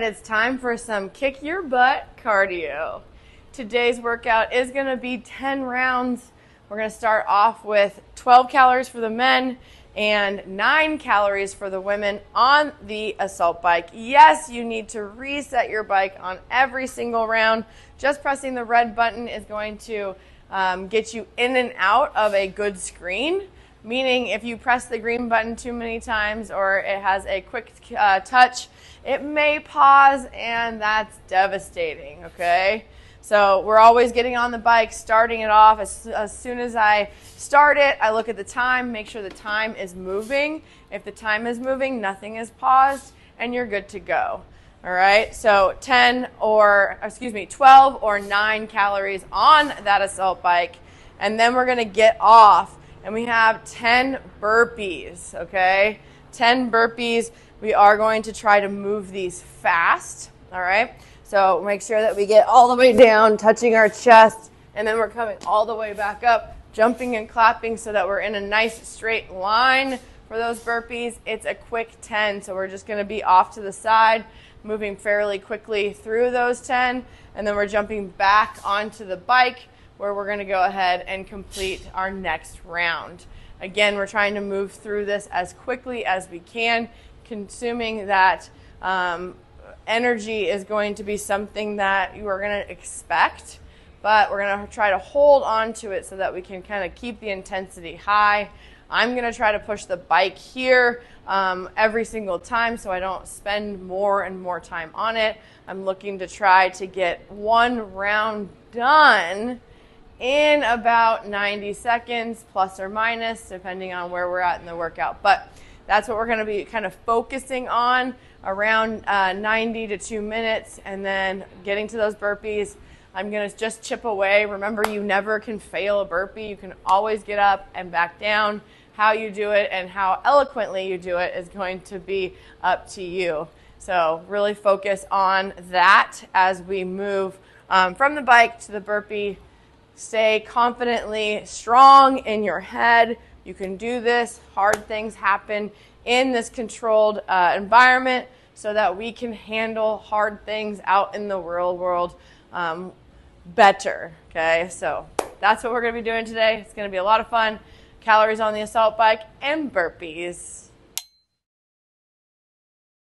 right, it's time for some kick your butt cardio. Today's workout is going to be 10 rounds. We're going to start off with 12 calories for the men and 9 calories for the women on the assault bike. Yes, you need to reset your bike on every single round. Just pressing the red button is going to um, get you in and out of a good screen. Meaning, if you press the green button too many times or it has a quick uh, touch, it may pause, and that's devastating, okay? So we're always getting on the bike, starting it off. As, as, soon as I start it, I look at the time, make sure the time is moving. If the time is moving, nothing is paused, and you're good to go. All right, so 10 or, excuse me, 12 or 9 calories on that assault bike. And then we're to get off, and we have 10 burpees, okay? 10 burpees. We are going to try to move these fast, all right? So make sure that we get all the way down, touching our chest, and then we're coming all the way back up, jumping and clapping so that we're in a nice straight line for those burpees. It's a quick 10, so we're just going to be off to the side, moving fairly quickly through those 10, and then we're jumping back onto the bike where we're going to go ahead and complete our next round. Again, we're trying to move through this as quickly as we can, consuming that um, energy is going to be something that you are going to expect, but we're going to try to hold on to it so that we can kind of keep the intensity high. I'm going to try to push the bike here um, every single time so I don't spend more and more time on it. I'm looking to try to get one round done in about 90 seconds, plus or minus, depending on where we're at in the workout. But that's what we're going to be kind of focusing on around uh, 90 to 2 minutes, and then getting to those burpees. I'm going to just chip away. Remember, you never can fail a burpee. You can always get up and back down. How you do it and how eloquently you do it is going to be up to you. So, really focus on that as we move um, from the bike to the burpee Stay confidently strong in your head. You can do this. Hard things happen in this controlled uh, environment so that we can handle hard things out in the real world um, better. Okay, so that's what we're going to be doing today. It's going to be a lot of fun. Calories on the assault bike and burpees.